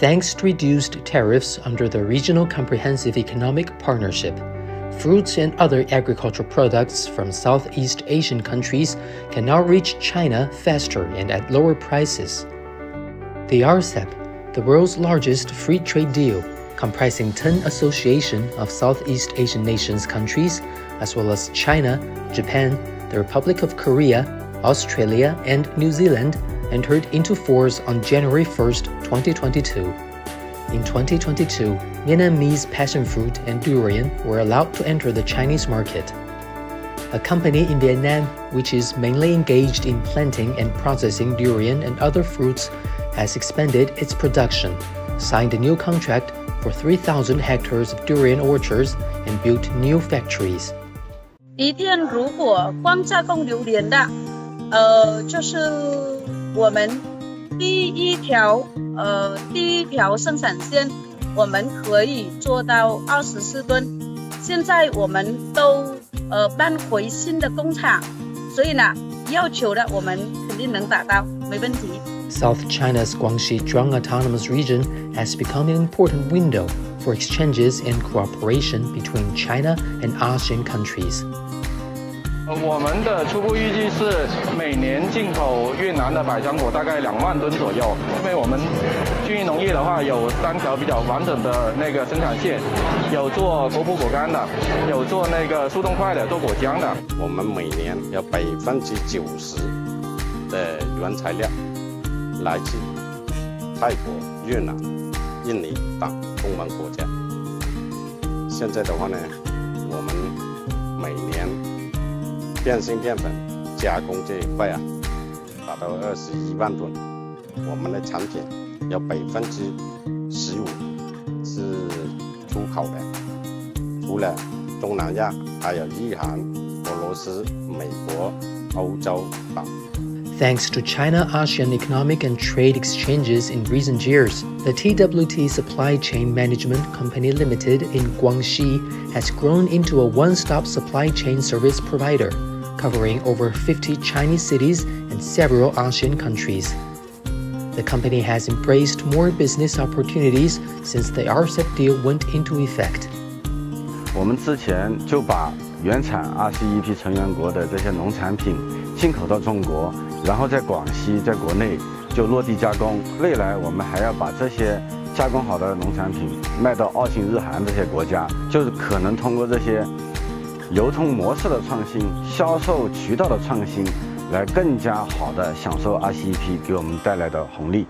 Thanks to reduced tariffs under the Regional Comprehensive Economic Partnership, fruits and other agricultural products from Southeast Asian countries can now reach China faster and at lower prices. The RCEP, the world's largest free trade deal, comprising 10 association of Southeast Asian nations countries, as well as China, Japan, the Republic of Korea, Australia, and New Zealand, entered into force on January 1, 2022. In 2022, Vietnamese passion fruit and durian were allowed to enter the Chinese market. A company in Vietnam, which is mainly engaged in planting and processing durian and other fruits, has expanded its production, signed a new contract for 3,000 hectares of durian orchards, and built new factories. 一店如果光加工榴莲的，呃，就是 我们第一条呃第一条生产线，我们可以做到二十四吨。现在我们都呃搬回新的工厂，所以呢，要求的我们肯定能达到，没问题。South China's Guangxi Zhuang Autonomous Region has become an important window for exchanges and cooperation between China and ASEAN countries. 我们的初步预计是每年进口越南的百香果大概两万吨左右。因为我们俊逸农业的话有三条比较完整的那个生产线，有做果脯果干的，有做那个速冻块的，做果浆的。我们每年有百分之九十的原材料来自泰国、越南、印尼等东盟国家。现在的话呢，我们每年。变性淀粉加工这一块啊，达到二十一万吨。我们的产品有百分之十五是出口的，除了东南亚，还有日韩、俄罗斯、美国、欧洲等。Thanks to China ASEAN economic and trade exchanges in recent years, the TWT Supply Chain Management Company Limited in Guangxi has grown into a one stop supply chain service provider, covering over 50 Chinese cities and several ASEAN countries. The company has embraced more business opportunities since the RCEP deal went into effect. 我们之前就把原产 RCEP 成员国的这些农产品进口到中国。然后在广西，在国内就落地加工。未来我们还要把这些加工好的农产品卖到澳、新、日、韩这些国家，就是可能通过这些 流通模式的创新、销售渠道的创新，来更加好的享受 RCEP 给我们带来的红利。